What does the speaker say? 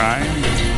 crime.